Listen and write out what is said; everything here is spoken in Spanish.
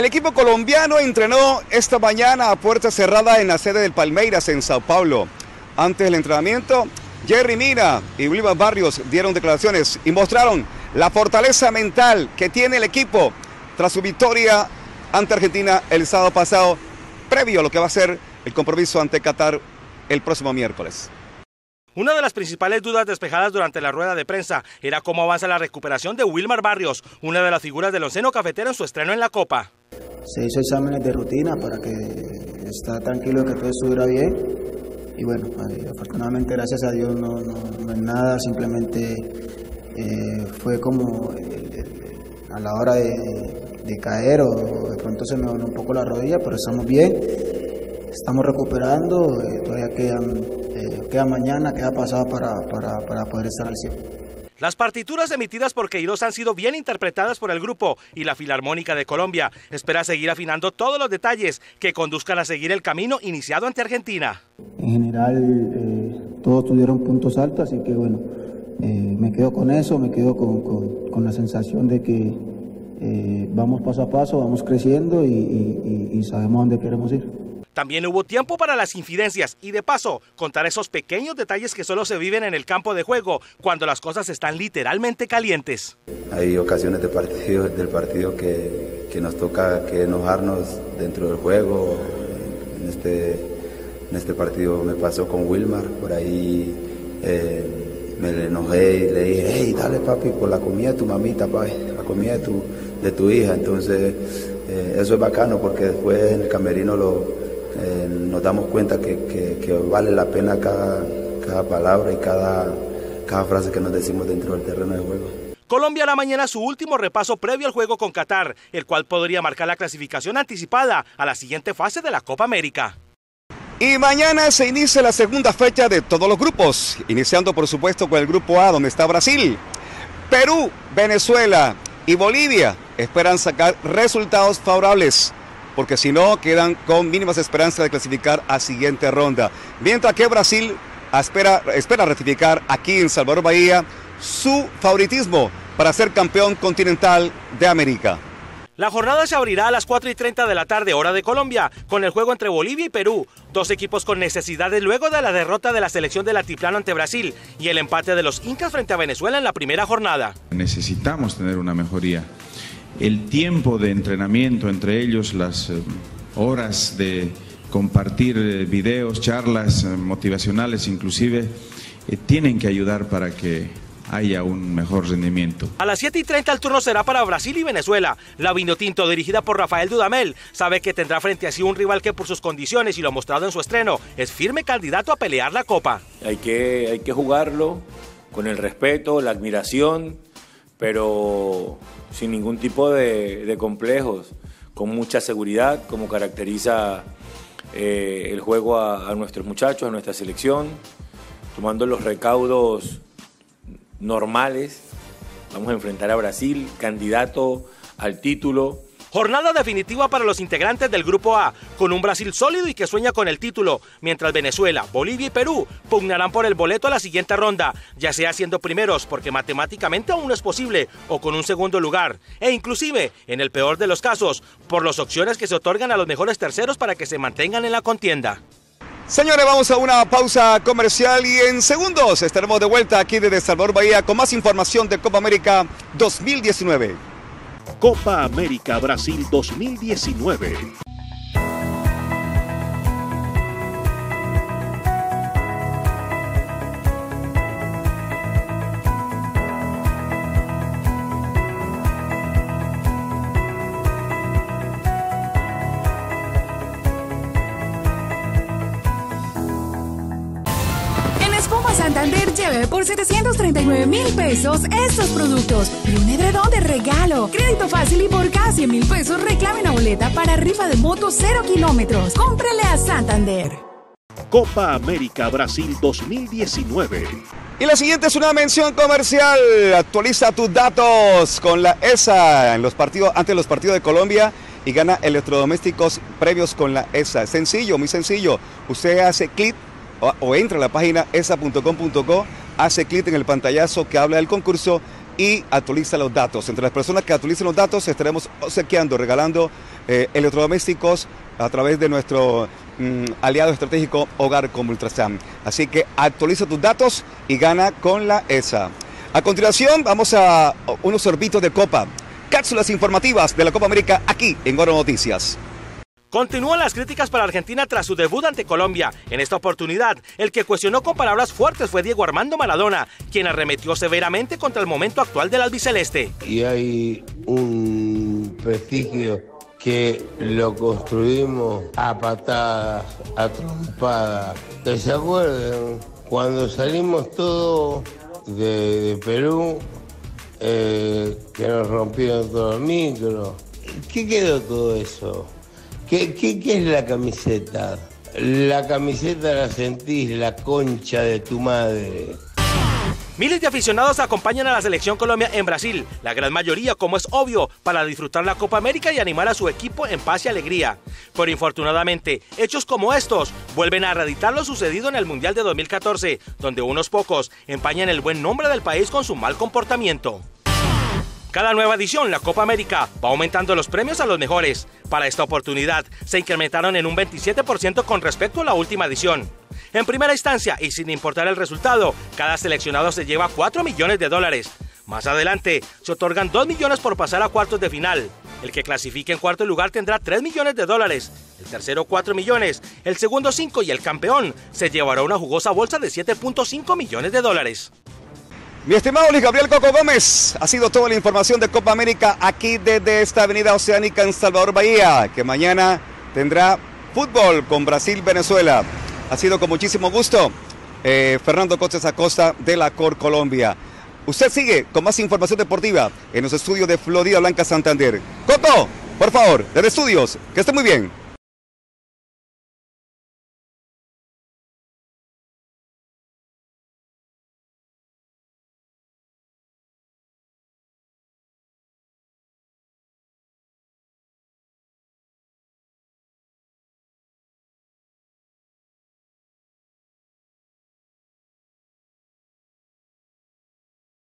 El equipo colombiano entrenó esta mañana a puerta cerrada en la sede del Palmeiras en Sao Paulo. Antes del entrenamiento, Jerry Mina y William Barrios dieron declaraciones y mostraron la fortaleza mental que tiene el equipo tras su victoria ante Argentina el sábado pasado, previo a lo que va a ser el compromiso ante Qatar el próximo miércoles. Una de las principales dudas despejadas durante la rueda de prensa era cómo avanza la recuperación de Wilmar Barrios, una de las figuras del onceno cafetero en su estreno en la Copa. Se hizo exámenes de rutina para que esté tranquilo de que todo estuviera bien. Y bueno, afortunadamente, gracias a Dios, no, no, es nada, simplemente eh, fue como eh, a la hora de, caer o de pronto se me dobló un poco la rodilla, pero estamos bien, estamos recuperando, eh, todavía queda mañana, queda pasado para, para, para poder estar al 100. Las partituras emitidas por Queiroz han sido bien interpretadas por el grupo y la Filarmónica de Colombia espera seguir afinando todos los detalles que conduzcan a seguir el camino iniciado ante Argentina. En general, eh, todos tuvieron puntos altos, así que bueno, eh, me quedo con eso, me quedo con, la sensación de que eh, vamos paso a paso, vamos creciendo y sabemos dónde queremos ir. También hubo tiempo para las infidencias y de paso contar esos pequeños detalles que solo se viven en el campo de juego cuando las cosas están literalmente calientes. Hay ocasiones de partido, del partido que, que nos toca que enojarnos dentro del juego. En este, en este partido me pasó con Wilmar, por ahí eh, me enojé y le dije, hey, dale papi por la comida de tu mamita, papi, la comida de tu, de tu hija. Entonces eh, eso es bacano porque después en el camerino lo eh, nos damos cuenta que, vale la pena cada, cada palabra y cada, cada frase que nos decimos dentro del terreno de juego. Colombia la mañana su último repaso previo al juego con Qatar, el cual podría marcar la clasificación anticipada a la siguiente fase de la Copa América. Y mañana se inicia la segunda fecha de todos los grupos, iniciando por supuesto con el grupo A donde está Brasil. Perú, Venezuela y Bolivia esperan sacar resultados favorables porque si no quedan con mínimas esperanzas de clasificar a siguiente ronda. Mientras que Brasil espera, espera ratificar aquí en Salvador Bahía su favoritismo para ser campeón continental de América. La jornada se abrirá a las 4 y 30 de la tarde, hora de Colombia, con el juego entre Bolivia y Perú, dos equipos con necesidades luego de la derrota de la selección del Altiplano ante Brasil y el empate de los Incas frente a Venezuela en la primera jornada. Necesitamos tener una mejoría el tiempo de entrenamiento entre ellos, las eh, horas de compartir eh, videos, charlas eh, motivacionales inclusive, tienen que ayudar para que haya un mejor rendimiento. A las 7 y 30 el turno será para Brasil y Venezuela. La Vinotinto, dirigida por Rafael Dudamel, sabe que tendrá frente a sí un rival que por sus condiciones y lo mostrado en su estreno es firme candidato a pelear la Copa. Hay que, hay que jugarlo con el respeto, la admiración, pero sin ningún tipo de, complejos, con mucha seguridad, como caracteriza eh, el juego a, nuestros muchachos, a nuestra selección, tomando los recaudos normales. Vamos a enfrentar a Brasil, candidato al título Jornada definitiva para los integrantes del Grupo A, con un Brasil sólido y que sueña con el título, mientras Venezuela, Bolivia y Perú pugnarán por el boleto a la siguiente ronda, ya sea siendo primeros porque matemáticamente aún no es posible, o con un segundo lugar, e inclusive, en el peor de los casos, por las opciones que se otorgan a los mejores terceros para que se mantengan en la contienda. Señores, vamos a una pausa comercial y en segundos estaremos de vuelta aquí desde Salvador Bahía con más información de Copa América 2019. Copa América Brasil 2019. Por 739 mil pesos estos productos y un edredón de regalo. Crédito fácil y por casi mil pesos reclame una boleta para rifa de moto 0 kilómetros. Cómprele a Santander. Copa América Brasil 2019. Y la siguiente es una mención comercial. Actualiza tus datos con la ESA en los partidos, ante los partidos de Colombia y gana electrodomésticos previos con la ESA. Sencillo, muy sencillo. Usted hace clic o, entra a la página esa.com.co, hace clic en el pantallazo que habla del concurso y actualiza los datos. Entre las personas que actualicen los datos estaremos obsequiando, regalando eh, electrodomésticos a través de nuestro mm, aliado estratégico Hogar como Ultrasan. Así que actualiza tus datos y gana con la ESA. A continuación vamos a unos sorbitos de copa. Cápsulas informativas de la Copa América aquí en Oro Noticias. Continúan las críticas para Argentina tras su debut ante Colombia. En esta oportunidad, el que cuestionó con palabras fuertes fue Diego Armando Maradona, quien arremetió severamente contra el momento actual del albiceleste. Y hay un prestigio que lo construimos a patadas, a trompadas. Que se acuerden, cuando salimos todos de, Perú, eh, que nos rompieron todos los micros. ¿Qué quedó todo eso? ¿Qué, es la camiseta? La camiseta la sentís, la concha de tu madre. Miles de aficionados acompañan a la selección Colombia en Brasil, la gran mayoría, como es obvio, para disfrutar la Copa América y animar a su equipo en paz y alegría. Pero infortunadamente, hechos como estos vuelven a reeditar lo sucedido en el Mundial de 2014, donde unos pocos empañan el buen nombre del país con su mal comportamiento. Cada nueva edición, la Copa América, va aumentando los premios a los mejores. Para esta oportunidad, se incrementaron en un 27% con respecto a la última edición. En primera instancia, y sin importar el resultado, cada seleccionado se lleva 4 millones de dólares. Más adelante, se otorgan 2 millones por pasar a cuartos de final. El que clasifique en cuarto lugar tendrá 3 millones de dólares, el tercero 4 millones, el segundo 5 y el campeón se llevará una jugosa bolsa de 7.5 millones de dólares. Mi estimado Luis Gabriel Coco Gómez, ha sido toda la información de Copa América aquí desde esta avenida oceánica en Salvador Bahía, que mañana tendrá fútbol con Brasil-Venezuela. Ha sido con muchísimo gusto. Eh, Fernando Coches Acosta de la Cor Colombia. Usted sigue con más información deportiva en los estudios de Florida Blanca Santander. Coco, por favor, desde estudios, que esté muy bien.